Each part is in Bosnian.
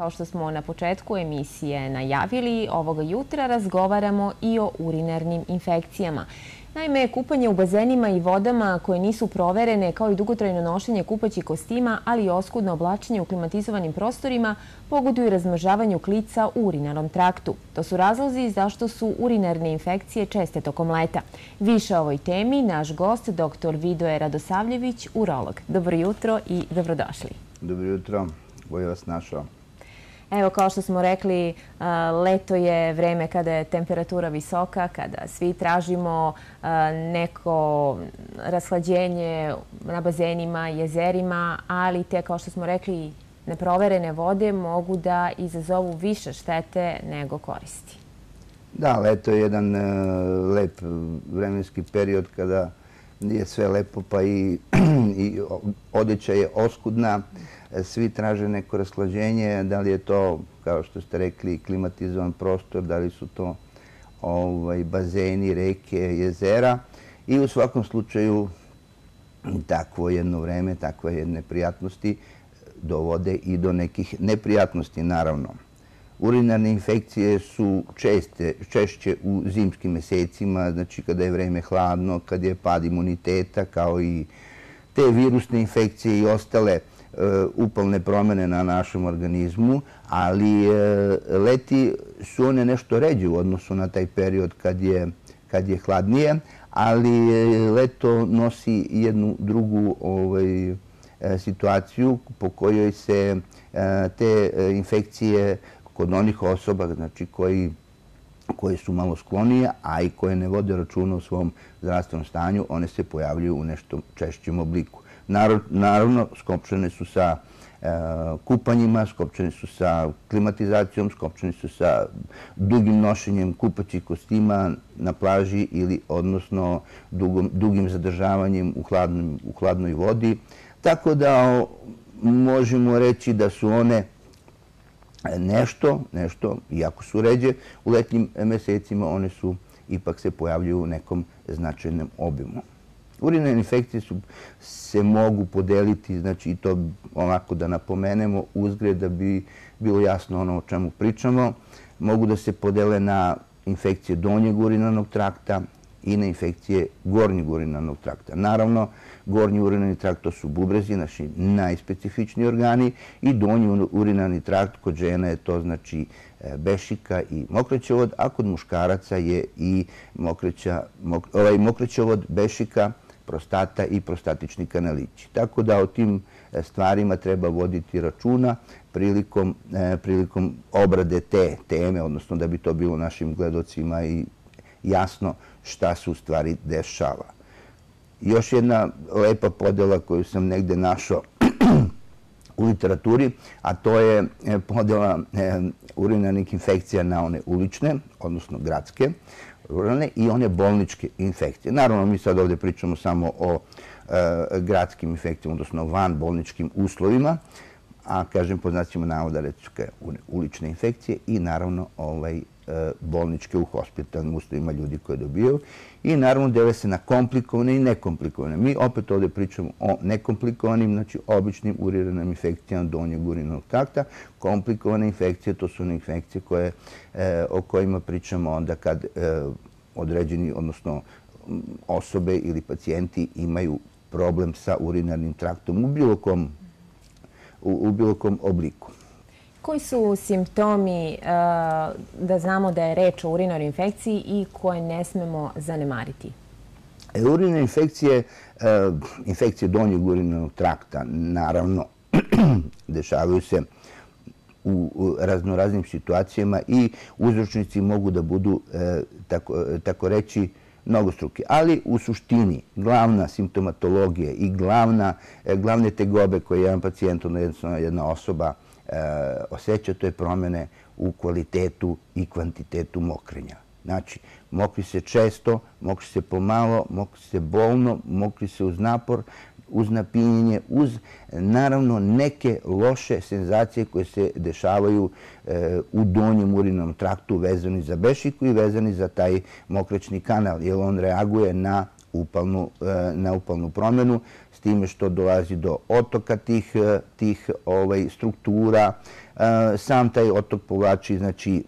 Kao što smo na početku emisije najavili, ovoga jutra razgovaramo i o urinarnim infekcijama. Naime, kupanje u bazenima i vodama koje nisu proverene, kao i dugotrajno nošenje kupaćih kostima, ali i oskudno oblačenje u klimatizovanim prostorima, pogoduju razmržavanju klica u urinarnom traktu. To su razlozi zašto su urinarne infekcije česte tokom leta. Više o ovoj temi naš gost, dr. Vidoje Radosavljević, urolog. Dobro jutro i dobrodošli. Dobro jutro, bolje vas našao. Evo, kao što smo rekli, eh, leto je vreme kada je temperatura visoka, kada svi tražimo eh, neko rashlađenje na bazenima, jezerima, ali te, kao što smo rekli, neproverene vode mogu da izazovu više štete nego koristi. Da, leto je jedan eh, lep vremenski period kada nije sve lepo, pa i odjeća je oskudna svi traže neko rasklađenje, da li je to, kao što ste rekli, klimatizovan prostor, da li su to ovaj, bazeni, reke, jezera. I u svakom slučaju takvo jedno vreme, takve jedne prijatnosti dovode i do nekih neprijatnosti, naravno. Urinarne infekcije su češće u zimskim mesecima, znači kada je vreme hladno, kada je pad imuniteta, kao i te virusne infekcije i ostale E, upalne promene na našem organizmu, ali e, leti su one nešto ređe u odnosu na taj period kad je hladnije, ali e, leto nosi jednu drugu ovaj, e, situaciju po kojoj se e, te infekcije kod onih osoba znači koje su malo sklonije, a i koje ne vode računa u svom zdravstvenom stanju, one se pojavljuju u nešto češćem obliku. Naravno, skopčene su sa e, kupanjima, skopčene su sa klimatizacijom, skopčene su sa dugim nošenjem kupaćih kostima na plaži ili odnosno dugim zadržavanjem u hladnoj vodi. Tako da možemo reći da su one nešto, nešto, iako su ređe, u letnjim mesecima one su ipak se pojavljuju u nekom značajnom obimu. Urinarne infekcije se mogu podeliti, znači i to onako da napomenemo, uzgred da bi bilo jasno ono o čemu pričamo. Mogu da se podele na infekcije donjeg urinarnog trakta i na infekcije gornjeg urinarnog trakta. Naravno, gornji urinarni trakt to su bubrezi, naši najspecifični organi, i donji urinarni trakt kod žena je to znači e, bešika i mokrećovod, a kod muškaraca je i ovaj mokrećevod, bešika, prostata i prostatični kanalići. Tako da o tim e, stvarima treba voditi računa prilikom e, prilikom obrade te teme, odnosno da bi to bilo našim gledocima i jasno šta se u stvari dešava. Još jedna lepa podela koju sam negde našao u literaturi, a to je e, podela e, urinarnih infekcija na one ulične, odnosno gradske, ruralne i one bolničke infekcije. Naravno, mi sad ovdje pričamo samo o e, gradskim infekcijama, odnosno van bolničkim uslovima, a kažem po znacima navoda recimo ulične infekcije i naravno ovaj, E, bolničke u hospitalnim uslovima ljudi koje dobijaju i naravno dele se na komplikovane i nekomplikovane. Mi opet ovdje pričamo o nekomplikovanim, znači običnim uriranim infekcijama donjeg urinog trakta. Komplikovane infekcije, to su one infekcije e, o kojima pričamo onda kad e, određeni, odnosno mm, osobe ili pacijenti imaju problem sa urinarnim traktom u bilo kom obliku. Koji su simptomi e, da znamo da je reč o urinarnoj infekciji i koje ne smemo zanemariti? E, urinarne infekcije, e, infekcije donjeg urinarnog trakta, naravno, dešavaju se u raznoraznim situacijama i uzročnici mogu da budu, e, tako, tako reći, mnogostruki. Ali u suštini, glavna simptomatologija i glavne tegobe koje jedan pacijent, odnosno jedna osoba, Eh, osjeća promjene u kvalitetu i kvantitetu mokrenja. Znači, mokri se često, mokri se pomalo, mokri se bolno, mokri se uz napor, uz napinjenje, uz naravno neke loše senzacije koje se dešavaju eh, u donjem urinom traktu vezani za bešiku i vezani za taj mokrećni kanal, jer on reaguje na upalnu, eh, na upalnu promjenu. S time što dolazi do otoka tih, e, tih ovaj, struktura. E, sam taj otok povlači znači,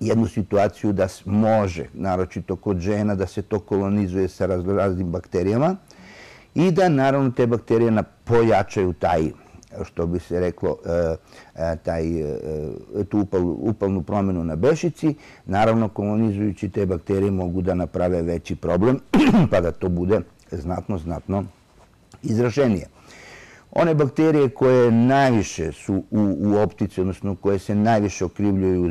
jednu situaciju da može, naročito kod žena, da se to kolonizuje sa raznim bakterijama i da naravno te bakterije pojačaju taj što bi se reklo, e, taj, tu upalnu promjenu na bešici. Naravno, kolonizujući te bakterije mogu da naprave veći problem, pa da to bude znatno, znatno izraženije. One bakterije koje najviše su u optici, odnosno koje se najviše okrivljuju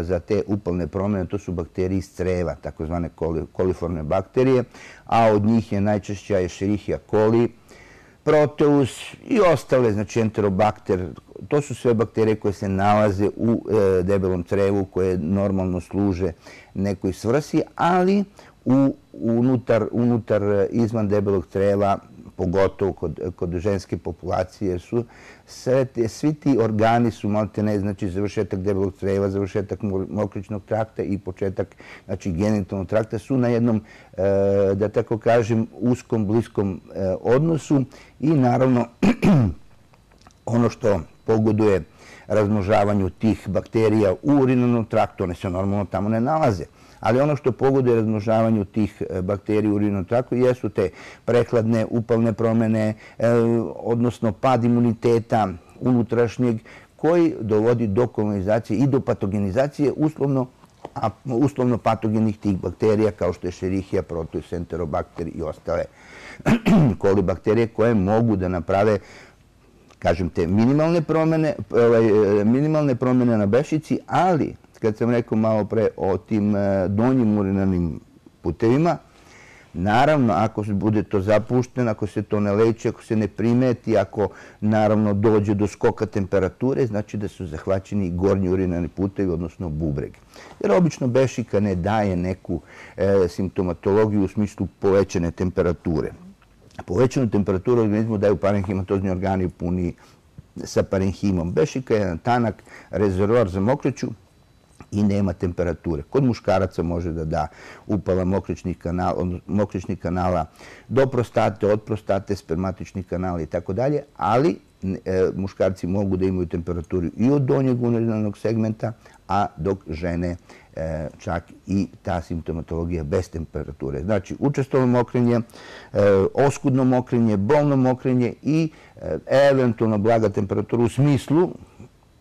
za te upalne promjene, to su bakterije iz creva, takozvane koliforne bakterije, a od njih je najčešća Escherichia coli, Proteus i ostale, znači enterobakter. To su sve bakterije koje se nalaze u e, debelom crevu, koje normalno služe nekoj svrsi, ali unutar e, izvan debelog creva pogotovo kod ženske populacije, su svi ti organi su malte ne, znači završetak debelog creva, završetak mokričnog trakta i početak znači, genitalnog trakta su na jednom, e, da tako kažem, uskom, bliskom e, odnosu i naravno ono što pogoduje razmožavanju tih bakterija u urinarnom traktu, one se normalno tamo ne nalaze ali ono što pogoduje razmnožavanju tih e, bakterija u urinom traku jesu te prekladne, upalne promene, e, odnosno pad imuniteta unutrašnjeg koji dovodi do kolonizacije i do patogenizacije uslovno a, uslovno patogenih tih bakterija kao što je Escherichia, Proteus, Enterobacter i ostale kolibakterije koje mogu da naprave kažem te minimalne promene, e, ovaj, minimalne promene na bešici, ali kad sam rekao malo pre o tim e, donjim urinarnim putevima, naravno, ako se bude to zapušteno, ako se to ne leče, ako se ne primeti, ako naravno dođe do skoka temperature, znači da su zahvaćeni gornji urinarni putevi, odnosno bubreg. Jer obično bešika ne daje neku e, simptomatologiju u smislu povećane temperature. Povećanu temperaturu organizmu daju parenhimatozni organi puni sa parenhimom. Bešika je jedan tanak rezervoar za mokreću, i nema temperature. Kod muškaraca može da da upala mokričnih kanala do prostate, od prostate, spermatičnih kanala i tako dalje, ali e, muškarci mogu da imaju temperaturu i od donjeg urinalnog segmenta, a dok žene e, čak i ta simptomatologija bez temperature. Znači, učestvovno mokrenje, e, oskudno mokrenje, bolno mokrenje i e, eventualno blaga temperatura u smislu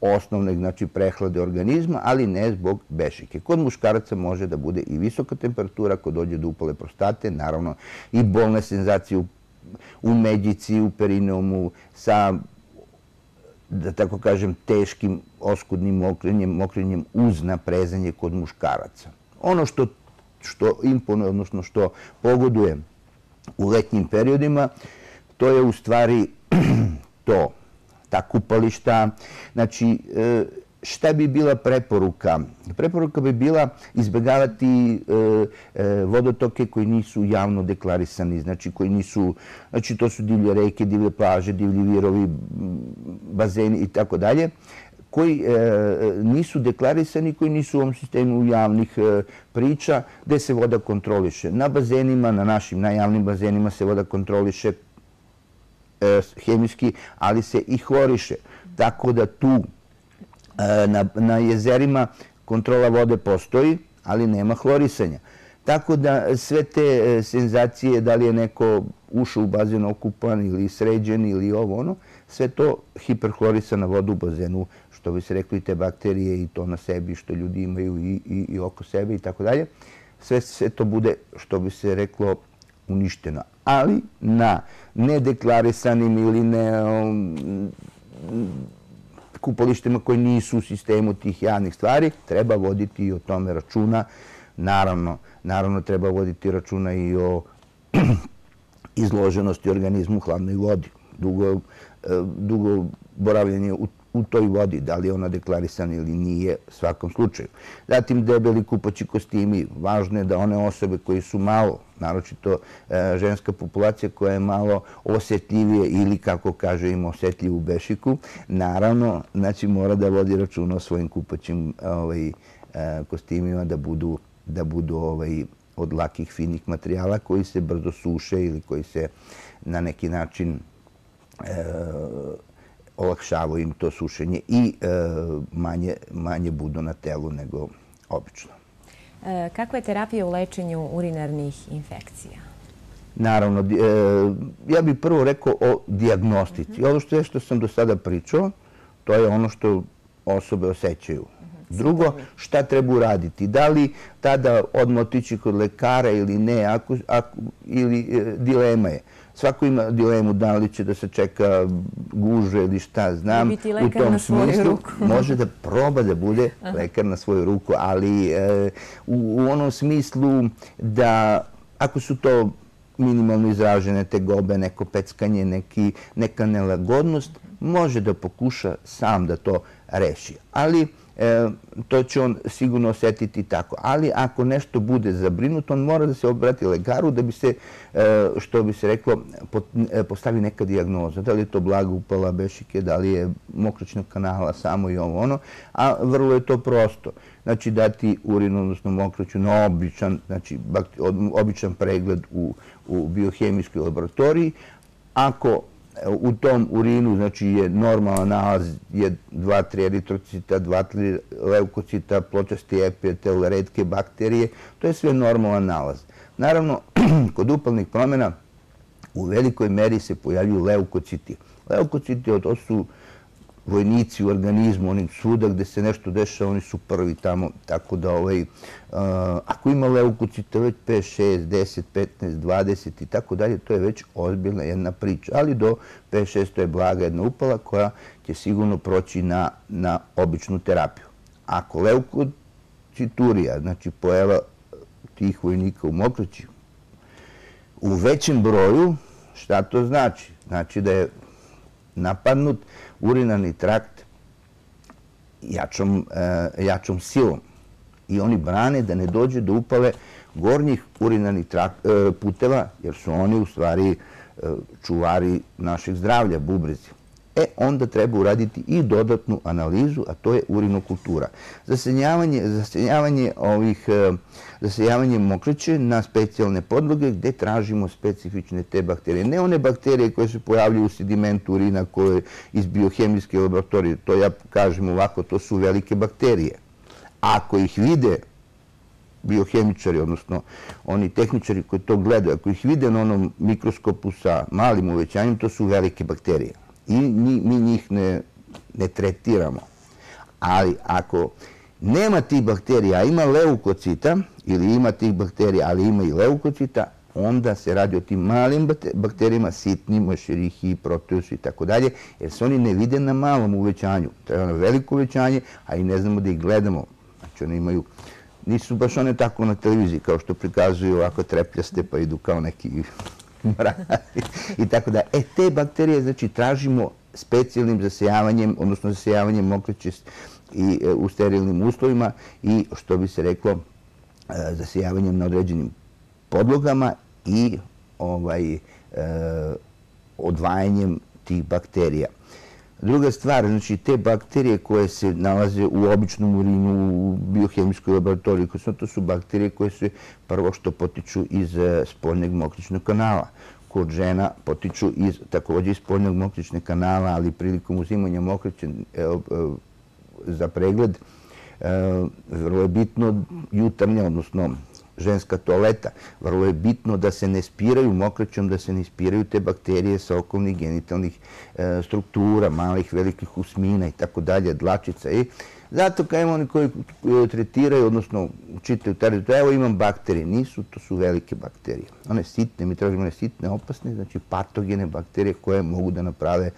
osnovne znači, prehlade organizma, ali ne zbog bešike. Kod muškaraca može da bude i visoka temperatura kod dođe do upale prostate, naravno i bolne senzacije u međici, u perineumu, sa da tako kažem, teškim oskudnim mokrenjem, mokrenjem uz naprezanje kod muškaraca. Ono što, što imponuje, odnosno što pogoduje u letnjim periodima, to je u stvari to ta kupališta. Znači, e, šta bi bila preporuka? Preporuka bi bila izbjegavati e, e, vodotoke koji nisu javno deklarisani, znači koji nisu, znači to su divlje reke, divlje plaže, divlji virovi, bazeni i tako dalje, koji e, nisu deklarisani, koji nisu u ovom sistemu javnih e, priča, gde se voda kontroliše. Na bazenima, na našim najjavnim bazenima se voda kontroliše E, hemijski, ali se i hloriše. Tako da tu e, na jezerima kontrola vode postoji, ali nema hlorisanja. Tako da sve te e, senzacije, da li je neko ušao u bazen okupan ili sređen ili ovo ono, sve to hiperhlorisana voda u bazenu, što bi se rekli te bakterije i to na sebi što ljudi imaju i oko sebe i tako dalje, sve to bude, što bi se reklo, uništeno. Ali na nedeklarisanim ili ne um, kupolištima koji nisu u sistemu tih javnih stvari, treba voditi i o tome računa. Naravno, naravno treba voditi računa i o izloženosti organizmu u hladnoj vodi. Dugo, eh, dugo boravljanje u u toj vodi, da li je ona deklarisana ili nije, u svakom slučaju. Zatim debeli kupaći kostimi, važno je da one osobe koji su malo, naročito e, ženska populacija koja je malo osjetljivije ili, kako kaže, ima osjetljivu bešiku, naravno, znači mora da vodi računa o svojim kupaćim ovaj, e, kostimima da budu da budu ovaj, od lakih finih materijala koji se brzo suše ili koji se na neki način e, olakšavaju im to sušenje i e, manje, manje budu na telu nego obično. E, kakva je terapija u lečenju urinarnih infekcija? Naravno, e, ja bih prvo rekao o diagnostici. Ovo što je što sam do sada pričao, to je ono što osobe osjećaju. Drugo, šta treba uraditi? Da li tada odmah otići kod lekara ili ne, ako, ako, ili dilema je. Svako ima dilemu da li će da se čeka guže ili šta znam. u tom smislu može da proba da bude lekar na svoju ruku, ali e, u, u onom smislu da ako su to minimalno izražene te gobe, neko peckanje, neki, neka nelagodnost, može da pokuša sam da to reši. Ali E, to će on sigurno osjetiti tako. Ali ako nešto bude zabrinut, on mora da se obrati lekaru da bi se, e, što bi se reklo, e, postavi neka dijagnoza. Da li je to blaga upala bešike, da li je mokračnog kanala samo i ovo ono. A vrlo je to prosto. Znači dati urin, odnosno mokraću na običan, znači običan pregled u, u biohemijskoj laboratoriji. Ako u tom urinu znači je normalan nalaz je 2-3 eritrocita, 2-3 leukocita, pločasti epitel, redke bakterije. To je sve normalan nalaz. Naravno, kod upalnih promjena u velikoj meri se pojavljuju leukociti. Leukociti to su vojnici u organizmu, oni suda gde se nešto dešava, oni su prvi tamo. Tako da, ovaj, e, ako ima leukocita već 5, 6, 10, 15, 20 i tako dalje, to je već ozbiljna jedna priča. Ali do 5, 6 to je blaga jedna upala koja će sigurno proći na, na običnu terapiju. Ako leukociturija, znači pojava tih vojnika u mokraći, u većem broju, šta to znači? Znači da je napadnut urinarni trakt jačom, e, jačom silom. I oni brane da ne dođe do upale gornjih urinarnih e, puteva, jer su oni u stvari e, čuvari našeg zdravlja, bubrezi e onda treba uraditi i dodatnu analizu, a to je urinokultura. Zasenjavanje, zasenjavanje ovih, e, zasenjavanje mokreće na specijalne podloge gde tražimo specifične te bakterije. Ne one bakterije koje se pojavljaju u sedimentu urina koje iz biohemijske laboratorije, to ja kažem ovako, to su velike bakterije. Ako ih vide biohemičari, odnosno oni tehničari koji to gledaju, ako ih vide na onom mikroskopu sa malim uvećanjem, to su velike bakterije i mi njih ne tretiramo. Ali ako nema tih bakterija, a ima leukocita, ili ima tih bakterija, ali ima i leukocita, onda se radi o tim malim bakterijima, sitnim, mašerihi, proteus i tako dalje, jer se oni ne vide na malom uvećanju. To je ono veliko uvećanje, a i ne znamo da ih gledamo. Znači, oni imaju, nisu baš one tako na televiziji, kao što prikazuju ovako trepljaste, pa idu kao neki i tako da. E, te bakterije, znači, tražimo specijalnim zasejavanjem, odnosno zasejavanjem mokreće i e, u sterilnim uslovima i, što bi se reklo, e, zasejavanjem na određenim podlogama i ovaj, e, odvajanjem tih bakterija. Druga stvar, znači te bakterije koje se nalaze u običnom urinu, u biohemijskoj laboratoriji, to su bakterije koje se prvo što potiču iz eh, spoljnog mokričnog kanala. Kod žena potiču također iz spoljnog mokričnog kanala, ali prilikom uzimanja mokrića e, e, za pregled, eh, vrlo je bitno jutarnje, odnosno ženska toaleta. Vrlo je bitno da se ne spiraju mokraćom, da se ne spiraju te bakterije sa okolnih genitalnih e, struktura, malih, velikih usmina i tako dalje, dlačica. I zato kao oni koji e, tretiraju, odnosno učitaju teritoriju, evo imam bakterije. Nisu, to su velike bakterije. One sitne, mi tražimo one sitne, opasne, znači patogene bakterije koje mogu da naprave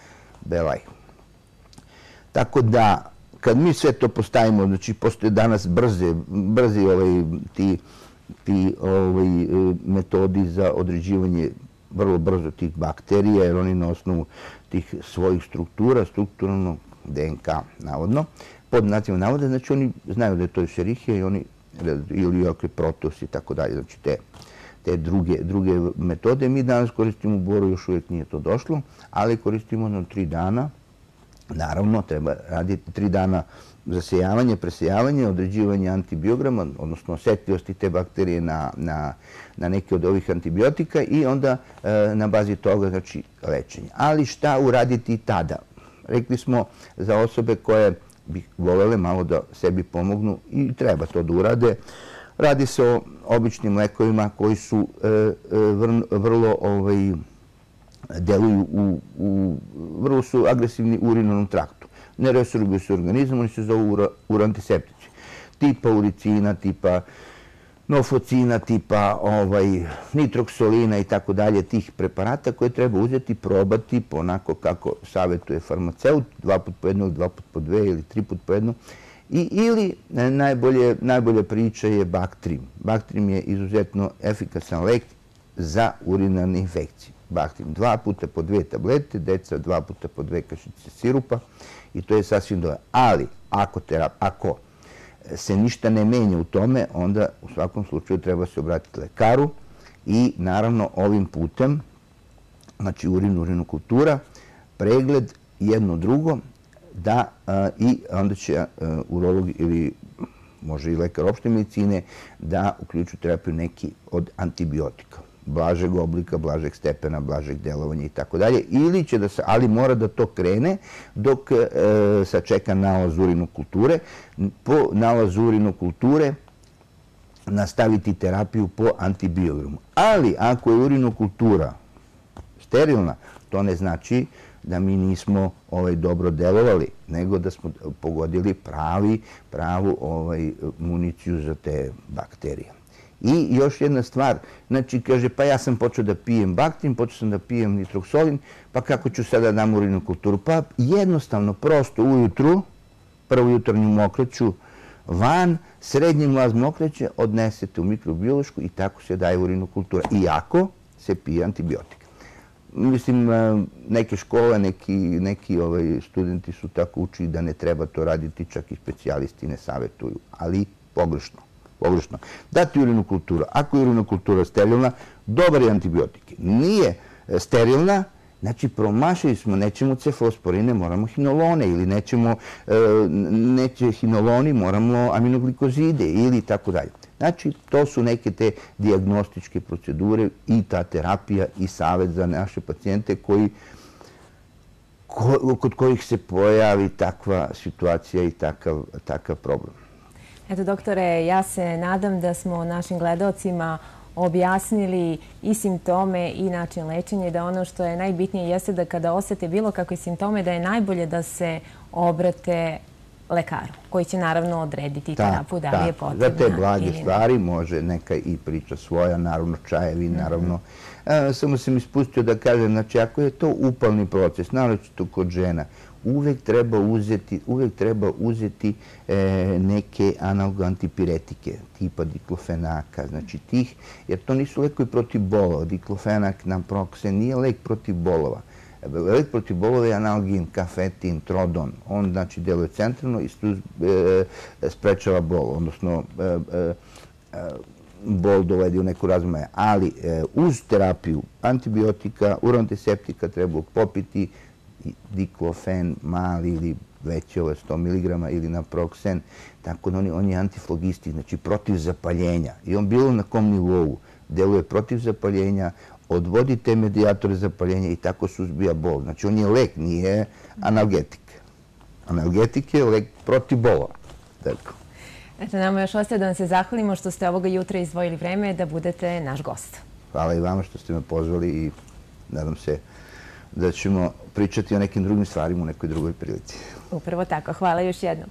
belaj. Tako da, kad mi sve to postavimo, znači postoje danas brze, brzi ovaj, ti ti ovaj, e, metodi za određivanje vrlo brzo tih bakterija, jer oni na osnovu tih svojih struktura, strukturno DNK, navodno, pod nacivom navode, znači oni znaju da je to šerihija i oni, ili okre protos i tako dalje, znači te te druge, druge metode. Mi danas koristimo u boru, još uvijek nije to došlo, ali koristimo na tri dana Naravno, treba raditi tri dana zasejavanje, presejavanje, određivanje antibiograma, odnosno osjetljivosti te bakterije na neke od ovih antibiotika i onda e, na bazi toga znači lečenje. Ali šta uraditi tada? Rekli smo za osobe koje bi volele malo da sebi pomognu i treba to da urade. Radi se o običnim lekovima koji su e, e, vrlo ovaj, deluju u vrlo su agresivni u urinovnom traktu ne resorguju se organizam, oni se zovu urantiseptici. Tipa uricina, tipa nofocina, tipa ovaj, nitroksolina i tako dalje, tih preparata koje treba uzeti, probati po onako kako savjetuje farmaceut, dva put po jedno, dva put po dve ili tri put po jedno. I, ili e, najbolje, najbolja priča je Bactrim. Bactrim je izuzetno efikasan lek za urinarne infekcije. Baktim dva puta po dve tablete, deca dva puta po dve kašice sirupa i to je sasvim dobro. Ali, ako e, se ništa ne menja u tome, onda u svakom slučaju treba se obratiti lekaru i naravno ovim putem, znači urin, urinu kultura, pregled jedno drugo, da e, i onda će e, urolog ili može i lekar opšte medicine da uključu terapiju neki od antibiotika blažeg oblika, blažeg stepena, blažeg delovanja i tako dalje. Ili će da se, ali mora da to krene dok e, sačeka nalaz urinu kulture. Po nalaz urinu kulture nastaviti terapiju po antibiogramu. Ali ako je urinokultura sterilna, to ne znači da mi nismo ovaj, dobro delovali, nego da smo pogodili pravi, pravu ovaj, municiju za te bakterije. I još jedna stvar, znači kaže pa ja sam počeo da pijem baktin, počeo sam da pijem nitroksolin, pa kako ću sada da dam urinu kulturu? Pa jednostavno, prosto ujutru, prvu jutarnju mokreću, van, srednji mlaz mokreće, odnesete u mikrobiološku i tako se daje urinu kultura. Iako se pije antibiotik. Mislim, eh, neke škole, neki, neki ovaj, studenti su tako učili da ne treba to raditi, čak i specijalisti ne savjetuju, ali pogrešno pogrešno. Dati urinu kulturu. Ako je urinu kultura sterilna, dobar je antibiotik. Nije e, sterilna, znači promašili smo, nećemo cefalosporine, moramo hinolone ili nećemo, e, neće hinoloni, moramo aminoglikozide ili tako dalje. Znači, to su neke te diagnostičke procedure i ta terapija i savjet za naše pacijente koji kod kojih se pojavi takva situacija i takav problem. Eto, doktore, ja se nadam da smo našim gledalcima objasnili i simptome i način lečenja i da ono što je najbitnije jeste da kada osete bilo kakve simptome da je najbolje da se obrate lekaru koji će naravno odrediti terapiju da li je potrebna. Za te blage stvari može neka i priča svoja, naravno čajevi, mhm. naravno. E, samo sam ispustio da kažem, znači ako je to upalni proces, naravno to kod žena, uvek treba uzeti, uvek treba uzeti e, neke analgoantipiretike tipa diklofenaka, znači tih, jer to nisu lekovi protiv bolova. Diklofenak, naproksen, nije lek protiv bolova. Lek protiv bolova je analgin, kafetin, trodon. On, znači, deluje centralno i e, sprečava bol, odnosno e, e, e bol dovedi u neku razmaja. Ali e, uz terapiju antibiotika, urantiseptika treba popiti diklofen mali ili veći ovo 100 mg ili naproksen, tako da on je antiflogisti, znači protiv zapaljenja. I on bilo na kom nivou deluje protiv zapaljenja, odvodi te medijatore zapaljenja i tako suzbija bol. Znači on je lek, nije analgetik. Analgetik je lek protiv. Tako. Eto, nama još ostaje da vam se zahvalimo što ste ovoga jutra izvojili vreme da budete naš gost. Hvala i vama što ste me pozvali i nadam se da ćemo pričati o nekim drugim stvarima u nekoj drugoj prilici. Upravo tako. Hvala još jednom.